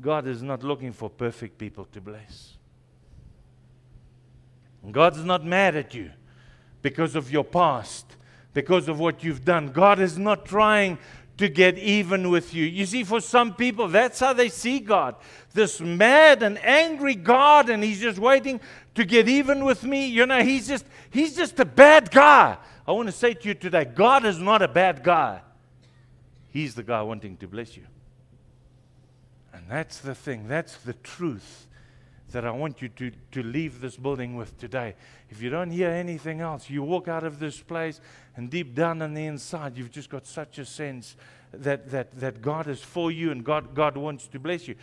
God is not looking for perfect people to bless. God's not mad at you because of your past, because of what you've done. God is not trying to get even with you. You see, for some people, that's how they see God this mad and angry God, and He's just waiting to get even with me. You know, He's just, he's just a bad guy. I want to say to you today God is not a bad guy, He's the guy wanting to bless you. That's the thing, that's the truth that I want you to, to leave this building with today. If you don't hear anything else, you walk out of this place, and deep down on the inside, you've just got such a sense that, that, that God is for you and God, God wants to bless you.